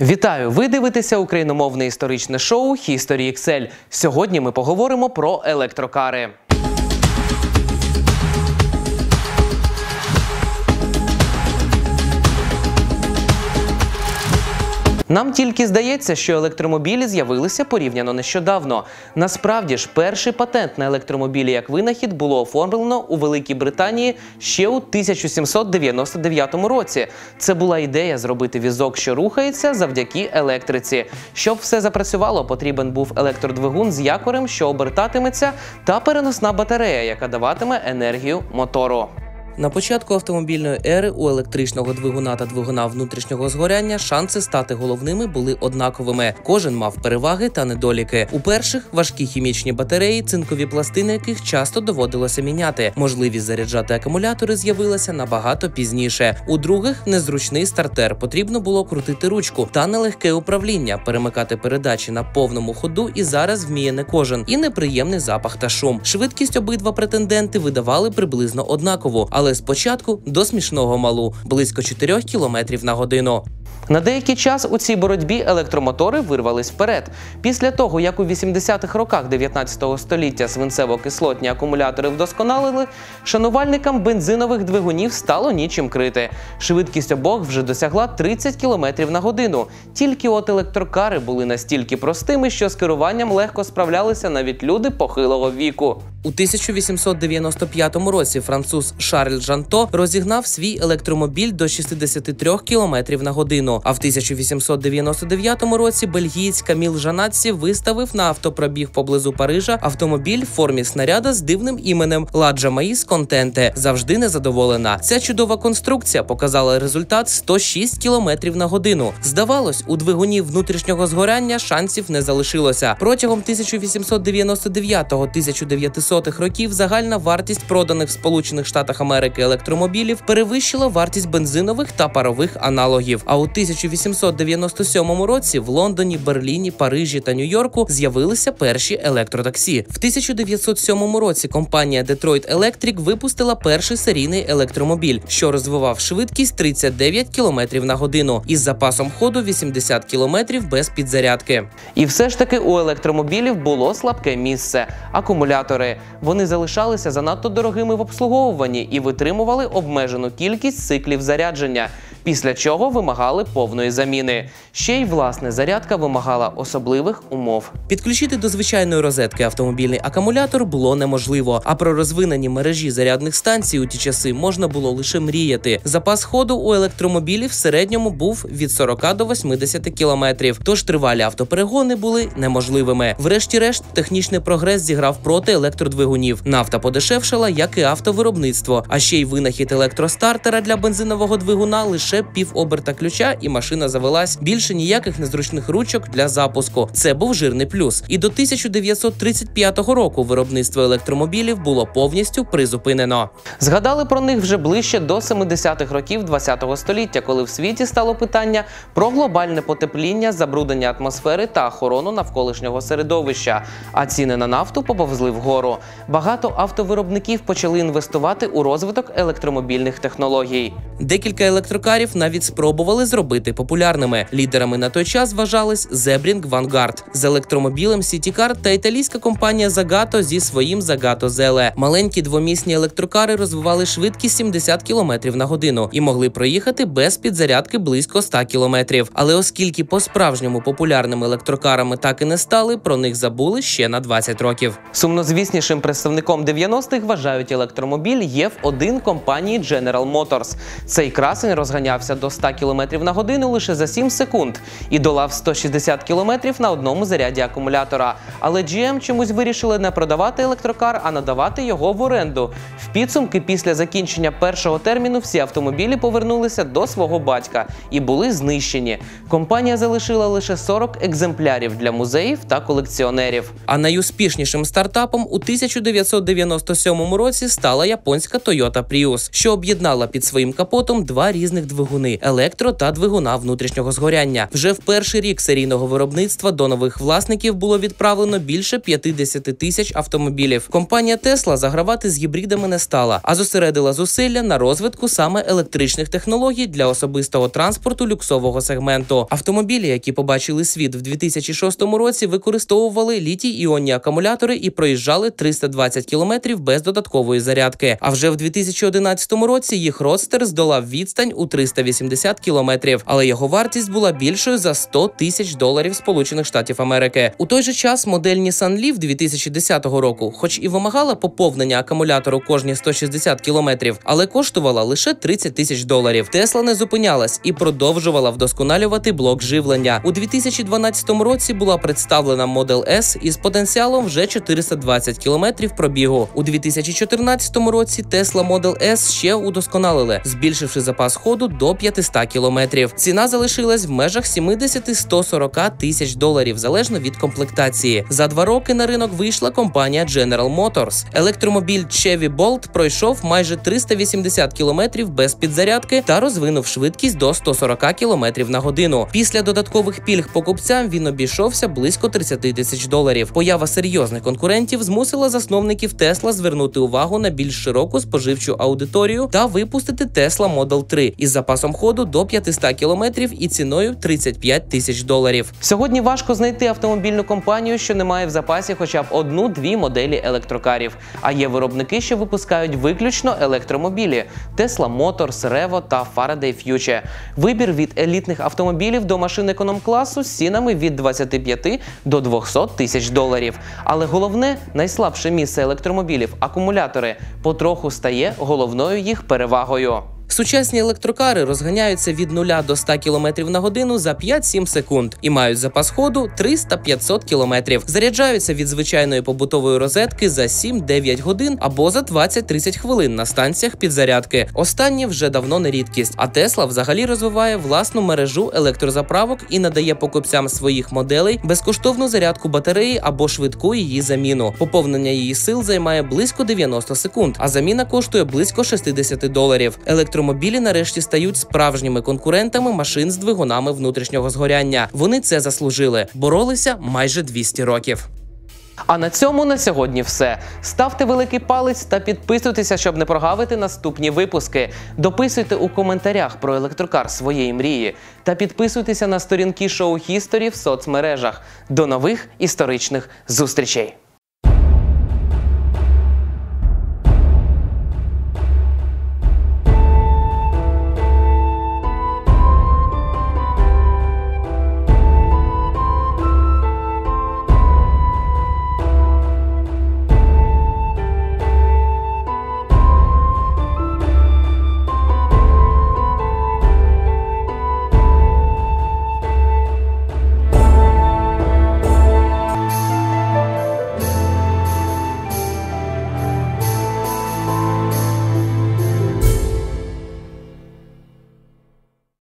Вітаю! Ви дивитеся україномовне історичне шоу History XL. Сьогодні ми поговоримо про електрокари. Нам тільки здається, що електромобілі з'явилися порівняно нещодавно. Насправді ж, перший патент на електромобілі як винахід було оформлено у Великій Британії ще у 1799 році. Це була ідея зробити візок, що рухається завдяки електриці. Щоб все запрацювало, потрібен був електродвигун з якорем, що обертатиметься, та переносна батарея, яка даватиме енергію мотору. На початку автомобільної ери у електричного двигуна та двигуна внутрішнього згоряння шанси стати головними були однаковими. Кожен мав переваги та недоліки. У перших важкі хімічні батареї, цинкові пластини, яких часто доводилося міняти. Можливість заряджати акумулятори з'явилася набагато пізніше. У других незручний стартер. Потрібно було крутити ручку та нелегке управління, перемикати передачі на повному ходу. І зараз вміє не кожен. І неприємний запах та шум. Швидкість обидва претенденти видавали приблизно однакову, але спочатку до смішного малу близько 4 км на годину. На деякий час у цій боротьбі електромотори вирвались вперед. Після того, як у 80-х роках 19 століття свинцево-кислотні акумулятори вдосконалили, шанувальникам бензинових двигунів стало нічим крити. Швидкість обох вже досягла 30 км на годину. Тільки от електрокари були настільки простими, що з керуванням легко справлялися навіть люди похилого віку. У 1895 році француз Шарль Жанто розігнав свій електромобіль до 63 км на годину. А в 1899 році бельгієць Каміл Жанатсі виставив на автопробіг поблизу Парижа автомобіль в формі снаряда з дивним іменем Ладжа Маїс Контенте. Завжди незадоволена. Ця чудова конструкція показала результат 106 км на годину. Здавалось, у двигуні внутрішнього згоряння шансів не залишилося. Протягом 1899-1900 років загальна вартість проданих в Сполучених Штатах Америки електромобілів перевищила вартість бензинових та парових аналогів. А у 1897 році в Лондоні, Берліні, Парижі та Нью-Йорку з'явилися перші електротаксі. В 1907 році компанія Detroit Electric випустила перший серійний електромобіль, що розвивав швидкість 39 км на годину із запасом ходу 80 км без підзарядки. І все ж таки у електромобілів було слабке місце акумулятори. Вони залишалися занадто дорогими в обслуговуванні і витримували обмежену кількість циклів зарядження. Після чого вимагали повної заміни. Ще й власне зарядка вимагала особливих умов. Підключити до звичайної розетки автомобільний акумулятор було неможливо. А про розвинені мережі зарядних станцій у ті часи можна було лише мріяти. Запас ходу у електромобілів в середньому був від 40 до 80 кілометрів. Тож тривалі автоперегони були неможливими. Врешті-решт, технічний прогрес зіграв проти електродвигунів. Нафта подешевшала, як і автовиробництво. А ще й винахід електростартера для бензинового двигуна лише пів оберта ключа, і машина завелась. Більше ніяких незручних ручок для запуску. Це був жирний плюс. І до 1935 року виробництво електромобілів було повністю призупинено. Згадали про них вже ближче до 70-х років ХХ століття, коли в світі стало питання про глобальне потепління, забруднення атмосфери та охорону навколишнього середовища. А ціни на нафту поповзли вгору. Багато автовиробників почали інвестувати у розвиток електромобільних технологій. Декілька електрокарів навіть спробували зробити популярними. Лідерами на той час вважались Zebring Vanguard з електромобілем City та італійська компанія Zagato зі своїм Zagato ZLE. Маленькі двомісні електрокари розвивали швидкість 70 км на годину і могли проїхати без підзарядки близько 100 км. Але оскільки по-справжньому популярними електрокарами так і не стали, про них забули ще на 20 років. Сумнозвіснішим представником 90-х вважають електромобіль ЄФ-1 компанії General Motors. Цей красень розганявся до 100 км на годину лише за 7 секунд і долав 160 км на одному заряді акумулятора. Але GM чомусь вирішили не продавати електрокар, а надавати його в оренду. В підсумки після закінчення першого терміну всі автомобілі повернулися до свого батька і були знищені. Компанія залишила лише 40 екземплярів для музеїв та колекціонерів. А найуспішнішим стартапом у 1997 році стала японська Toyota Prius, що об'єднала під своїм капотом два різних двигуни двигуни електро та двигуна внутрішнього згоряння. Вже в перший рік серійного виробництва до нових власників було відправлено більше 50 тисяч автомобілів. Компанія Тесла загравати з гібридами не стала, а зосередила зусилля на розвитку саме електричних технологій для особистого транспорту люксового сегменту. Автомобілі, які побачили світ в 2006 році, використовували літій іонні акумулятори і проїжджали 320 кілометрів без додаткової зарядки. А вже в 2011 році їх родстер здолав відстань у 380 кілометрів, але його вартість була більшою за 100 тисяч доларів Сполучених Штатів Америки. У той же час модель Nissan Leaf 2010 року, хоч і вимагала поповнення акумулятору кожні 160 кілометрів, але коштувала лише 30 тисяч доларів. Тесла не зупинялась і продовжувала вдосконалювати блок живлення. У 2012 році була представлена Model S із потенціалом вже 420 кілометрів пробігу. У 2014 році Tesla Model S ще удосконалили, збільшивши запас ходу до 500 кілометрів. Ціна залишилась в межах 70-140 тисяч доларів залежно від комплектації. За два роки на ринок вийшла компанія General Motors. Електромобіль Chevy Bolt пройшов майже 380 кілометрів без підзарядки та розвинув швидкість до 140 кілометрів на годину. Після додаткових пільг покупцям він обійшовся близько 30 тисяч доларів. Поява серйозних конкурентів змусила засновників Tesla звернути увагу на більш широку споживчу аудиторію та випустити Tesla Model 3 із запасом ходу до 500 кілометрів і ціною 35 тисяч доларів. Сьогодні важко знайти автомобільну компанію, що не має в запасі хоча б одну-дві моделі електрокарів. А є виробники, що випускають виключно електромобілі: Tesla Motors, Revo та Faraday Future. Вибір від елітних автомобілів до машин економ-класу з цінами від 25 до 200 тисяч доларів. Але головне, найслабше місце електромобілів акумулятори потроху стає головною їх перевагою. Сучасні електрокари розганяються від 0 до 100 км на годину за 5-7 секунд і мають запас ходу 300-500 км. Заряджаються від звичайної побутової розетки за 7-9 годин або за 20-30 хвилин на станціях підзарядки. Останнє вже давно не рідкість. А Тесла взагалі розвиває власну мережу електрозаправок і надає покупцям своїх моделей безкоштовну зарядку батареї або швидку її заміну. Поповнення її сил займає близько 90 секунд, а заміна коштує близько 60 доларів. Електромобілі нарешті стають справжніми конкурентами машин з двигунами внутрішнього згоряння. Вони це заслужили, боролися майже 200 років. А на цьому на сьогодні все. Ставте великий палець та підписуйтеся, щоб не прогавити наступні випуски. Дописуйте у коментарях про електрокар своєї мрії та підписуйтеся на сторінки шоу Хісторі в соцмережах. До нових історичних зустрічей!